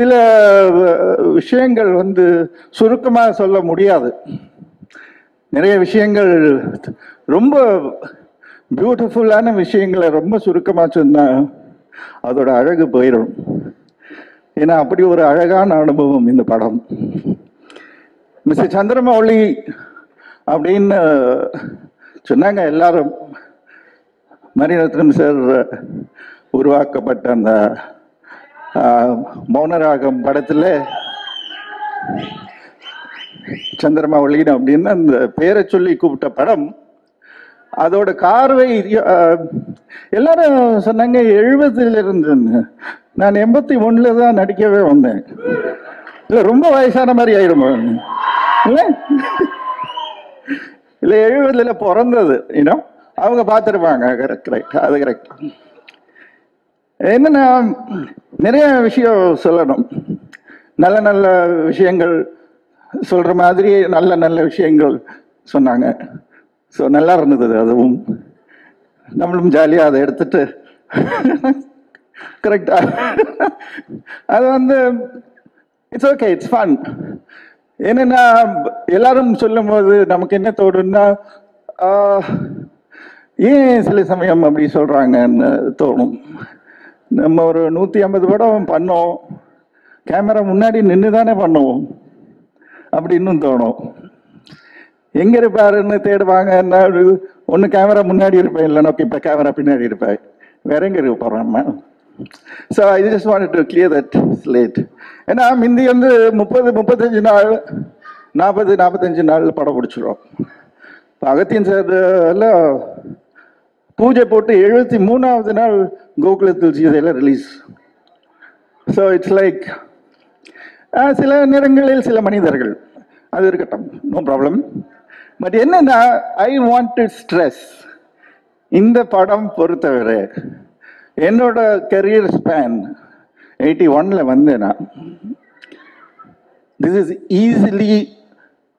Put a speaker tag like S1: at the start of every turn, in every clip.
S1: சில விஷயங்கள் வந்து சுருக்கமாக சொல்ல முடியாது. நிறைய விஷயங்கள் ரொம்ப பியூட்டிஃபுல்லான விஷயங்களை ரொம்ப சுருக்கமாக சொன்னால் அதோட அழகு போயிடும் ஏன்னா அப்படி ஒரு அழகான அனுபவம் இந்த படம். மிஸ்டர் சந்திரமௌலி அப்படின்னு சொன்னாங்க எல்லாரும் மணிரத்னம் சார் உருவாக்கப்பட்ட அந்த மௌனராகம் படத்தில் சந்திரமௌலின்னு அப்படின்னு அந்த பேரை சொல்லி கூப்பிட்ட படம். அதோட கார்வை எல்லாரும் சொன்னாங்க எழுபதுல இருந்து நான் எண்பத்தி ஒன்றில் தான் நடிக்கவே வந்தேன். இல்லை ரொம்ப வயசான மாதிரி ஆயிடும். இல்லை? இல்லை எழுபதுல பிறந்தது இன்னும் அவங்க பார்த்துருப்பாங்க கரெக்ட் கரெக்ட் அது கரெக்ட் என்னென்ன நிறைய விஷயம் சொல்லணும். நல்ல நல்ல விஷயங்கள் சொல்கிற மாதிரி நல்ல நல்ல விஷயங்கள் சொன்னாங்க. ஸோ நல்லா இருந்தது அதுவும். நம்மளும் ஜாலியாக அதை எடுத்துட்டு கரெக்டா அது வந்து இட்ஸ் ஓகே இட்ஸ் ஃபன் என்னன்னா எல்லாரும் சொல்லும்போது நமக்கு என்ன தோணுன்னா ஏன் சில சமயம் அப்படி சொல்றாங்கன்னு தோணும். நம்ம ஒரு நூற்றி ஐம்பது படம் பண்ணோம். கேமரா முன்னாடி நின்று தானே பண்ணுவோம் அப்படின்னு தோணும். எங்க இருப்பாருன்னு தேடுவாங்க ஒன்று கேமரா முன்னாடி இருப்பேன் இல்லைன்னா இப்போ கேமரா பின்னாடி இருப்பேன். வேற எங்க இருக்க போகிறோம் so I just want to clear that slate ஏன்னா முந்தி வந்து முப்பது முப்பத்தஞ்சு நாள் நாற்பது நாற்பத்தஞ்சு நாள் படம் பிடிச்சிரும். இப்போ அகத்தியன் சார் எல்லாம் பூஜை போட்டு எழுபத்தி மூணாவது நாள் கோகுலத்தில் சீதையில் ரிலீஸ் ஸோ இட்ஸ் லைக் சில நேரங்களில் சில மனிதர்கள் அது இருக்கட்டும் நோ ப்ராப்ளம் பட் என்னன்னா ஐ வாண்ட் டு ஸ்ட்ரெஸ் இந்த படம் பொறுத்தவரை என்னோட கரியர் ஸ்பேன் எயிட்டி ஒன்ல வந்தேன்னா this is easily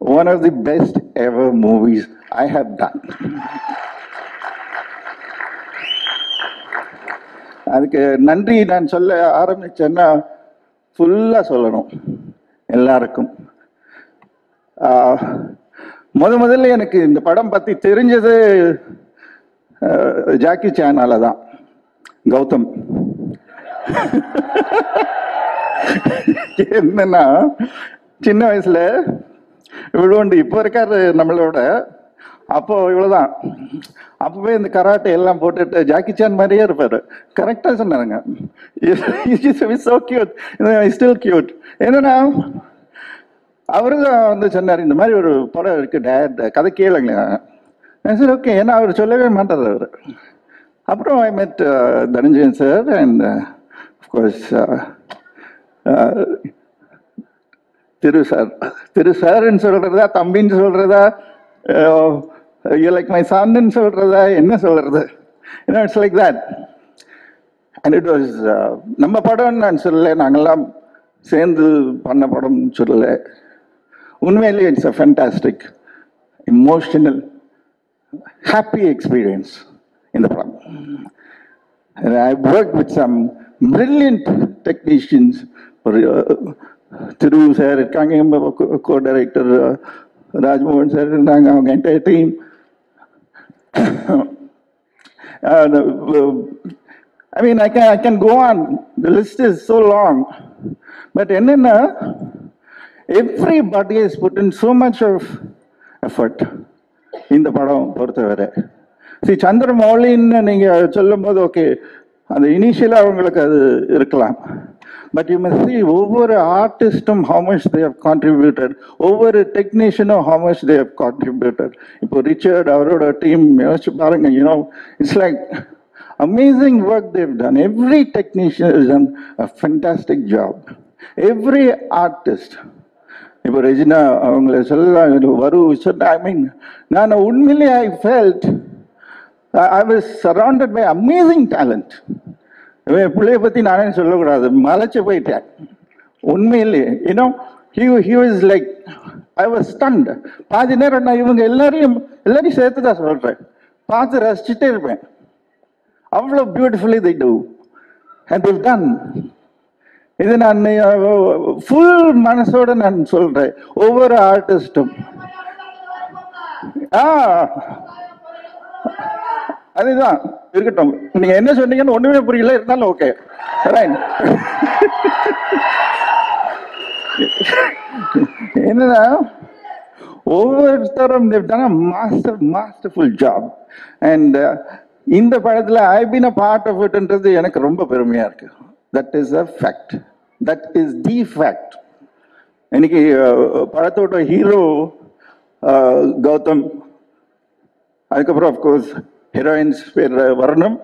S1: one of the best ever movies I have done அதுக்கு நன்றி நான் சொல்ல ஆரம்பிச்சேன்னா ஃபுல்லாக சொல்லணும். எல்லாருக்கும். முத முதல்ல எனக்கு இந்த படம் பற்றி தெரிஞ்சது ஜாக்கி சேனால தான். கௌதம். என்னன்னா சின்ன வயசுல இவ்வளோண்டு இப்போ இருக்காரு நம்மளோட. அப்போ இவ்வளவுதான். அப்பவே இந்த கராட்டை எல்லாம் போட்டுட்டு ஜாக்கி சான் மாதிரியே இருப்பாரு. கரெக்டா சொன்னாருங்க. சோ கியூட் ஸ்டில் கியூட் என்னன்னா அவரு தான் வந்து சொன்னார் இந்த மாதிரி ஒரு படம் இருக்கு டேட் கதை கேளுங்களேன் சரி ஓகே ஏன்னா அவர் சொல்லவே மாட்டார் அவர். அப்புறம் I met uh, Dhananjayan sir and of course Thiru sir Thiru சார்ன்னு சொல்றதா தம்பின்னு சொல்றதா uh, Uh, you like my சன்னு சொல்கிறதா என்ன சொல்றது? It's like that and it was நம்ம படம்னு நான் சொல்லலை நாங்கள்லாம் சேர்ந்து பண்ண படம்னு சொல்லலை. உண்மையிலே it's a fantastic emotional happy experience இந்த படம். I work with some brilliant technicians ஒரு uh, திரு சார் இருக்காங்க co director uh, Rajmohan sir இருந்தாங்க அவங்க entire team I mean, I can, I can go on. The list is so long. But என்னன்னா everybody has put in so much of effort இந்த படம் பொறுத்தவரை C சந்திரமௌலின்னு நீங்க சொல்லும்போது okay அந்த இனிஷியலாக அவங்களுக்கு அது இருக்கலாம் பட் யூ மஸ்ட் சி ஒவ்வொரு ஆர்டிஸ்டும் how much they have contributed ஒவ்வொரு டெக்னீஷியனும் how much they have contributed இப்போ ரிச்சர்ட் அவரோட டீம் யோசிச்சு பாருங்க you know it's like amazing work they've done. Every technician has done a fantastic job. Every artist. இப்போ Regina அவங்கள சொல்லலாம் இது வரு சொன்ன ஐ மீன் நான் உண்மையிலே I felt I was surrounded by amazing talent இவன் பிள்ளைய பற்றி நானே சொல்லக்கூடாது. மலைச்சு போயிட்டேன். உண்மையிலே you know he he was like I was stunned பாதி நேரம் நான் இவங்க எல்லாரையும் எல்லாரையும் சேர்த்து தான் சொல்கிறேன் பார்த்து ரசிச்சுட்டே இருப்பேன். அவ்வளோ பியூட்டிஃபுல்லி தை டூ அண்ட் இவ் டன் இது நான் ஃபுல் மனசோட நான் சொல்கிறேன் ஒவ்வொரு ஆர்டிஸ்டும் ஆ. அதுதான். இருக்கட்டும். நீங்க என்ன சொன்னீங்கன்னு ஒண்ணுமே புரியல. இருந்தாலும் ஓகே ரைட் என்னன்னா ஒவ்வொருத்தரும் மாஸ்டர் மாஸ்டர்ஃபுல் ஜாப் அண்ட் இந்த படத்துல I been a part of இட்ன்றது எனக்கு ரொம்ப பெருமையா இருக்கு. That is a fact that is the fact இன்னைக்கு uh, படத்தோட ஹீரோ uh, கௌதம். அதுக்கப்புறம் அஃப்கோர்ஸ் ஹீரோயின்ஸ் பேர் வரணும்.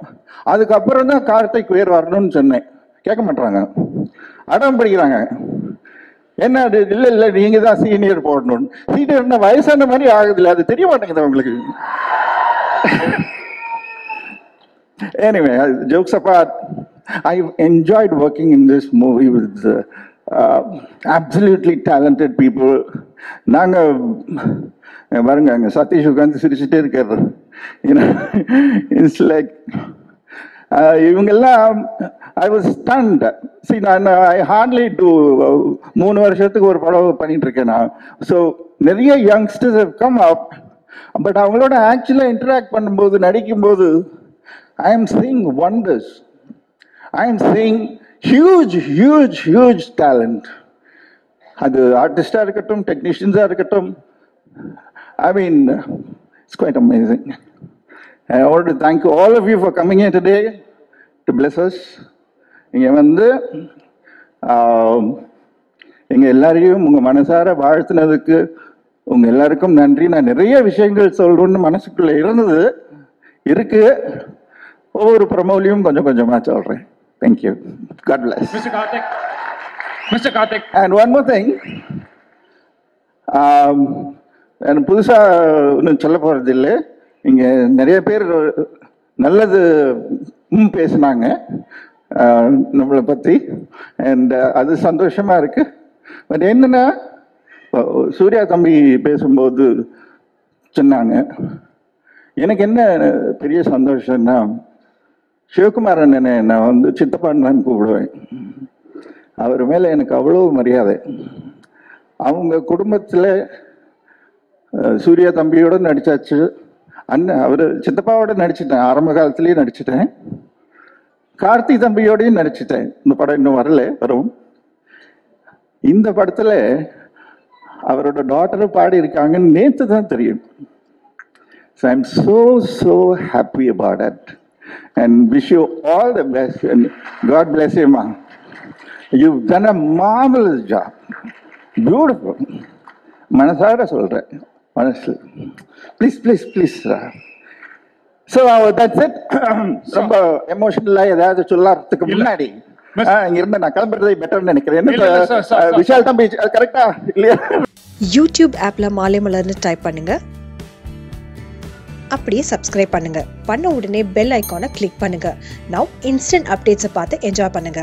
S1: அதுக்கப்புறம் தான் கார்த்திக் பேர் வரணும்னு சொன்னேன். கேட்க மாட்டாங்க அடம் பிடிக்கிறாங்க. என்ன அது? இல்லை இல்லை நீங்கள் தான் சீனியர் போடணும்னு சீனியர்னா வயசான மாதிரி ஆகுதில்ல அது தெரிய மாட்டேங்குது உங்களுக்கு. Anyway jokes jokes I enjoyed working in this movie with absolutely talented people நாங்கள் பாருங்க சதீஷ் உட்காந்து சிரிச்சுட்டே இருக்காரு. இட்ஸ் லைக் இவங்கெல்லாம் ஐ வாஸ் ஸ்டண்ட் சி நான் ஐ ஹார்ட்லி டூ மூணு வருஷத்துக்கு ஒரு படம் பண்ணிட்டு இருக்கேன் நான் ஸோ நிறைய youngsters have come up but அவங்களோட ஆக்சுவலாக இன்டராக்ட் பண்ணும்போது நடிக்கும்போது I am seeing wonders I am seeing huge huge huge talent அது ஆர்டிஸ்டாக இருக்கட்டும் டெக்னீஷியன்ஸாக இருக்கட்டும் I mean it's quite amazing I want to thank all of you for coming here today to bless us. இங்கே வந்து ஆம், எங்க எல்லாரையும் உங்க மனசார வாழ்த்துனதுக்கு உங்க எல்லாருக்கும் நன்றி நான் நிறைய விஷயங்கள் சொல்றேன்னு மனசுக்குள்ள இருந்தது இருக்கு ஒவ்வொரு ப்ரமோலையும் கொஞ்சம் கொஞ்சமா சொல்றேன் thank you god bless
S2: Mr. Karthik. Mr. Karthik.
S1: And one more thing புதுசாக ஒன்றும் சொல்ல போகிறது இல்லை இங்கே நிறைய பேர் நல்லது ம் நம்மளை பற்றி அண்ட் அது சந்தோஷமாக இருக்குது பட் என்னென்னா சூர்யா தம்பி பேசும்போது சொன்னாங்க. எனக்கு என்ன பெரிய சந்தோஷம்னா சிவகுமார் அண்ணனை நான் வந்து சித்தப்பான்னு கூப்பிடுவேன். அவர் மேலே எனக்கு அவ்வளோ மரியாதை. அவங்க குடும்பத்தில் சூர்யா தம்பியோட நடிச்சாச்சு. அண்ணன் அவர் சித்தப்பாவோட நடிச்சிட்டேன். ஆரம்ப காலத்துலேயே நடிச்சிட்டேன். கார்த்தி தம்பியோடையும் நடிச்சிட்டேன். இந்த படம் இன்னும் வரல வரும். இந்த படத்தில் அவரோட டாட்டரும் பாடி இருக்காங்கன்னு நேற்று தான் தெரியும். So I am so so happy about it and wish you all the best and god bless you மா You've done a marvelous job. Beautiful. மனசார சொல்கிறேன் மனசு please please please so that's it ரொம்ப எமோஷனலா ஏதாவது சொல்லறதுக்கு முன்னாடி
S2: Miss-
S1: ஆ, இங்க இருந்து நான் கிளம்புறதே பெட்டர்னு நினைக்கிறேன். விஷால் தம்பி கரெக்டா இல்லையா?
S3: யூடியூப் ஆப்பில் மாலை மலர்னு டைப் பண்ணுங்க. அப்படியே சப்ஸ்கிரைப் பண்ணுங்க. பண்ண உடனே பெல் ஐக்கானை கிளிக் பண்ணுங்க. நவ் இன்ஸ்டன்ட் அப்டேட்ஸை பார்த்து என்ஜாய் பண்ணுங்க.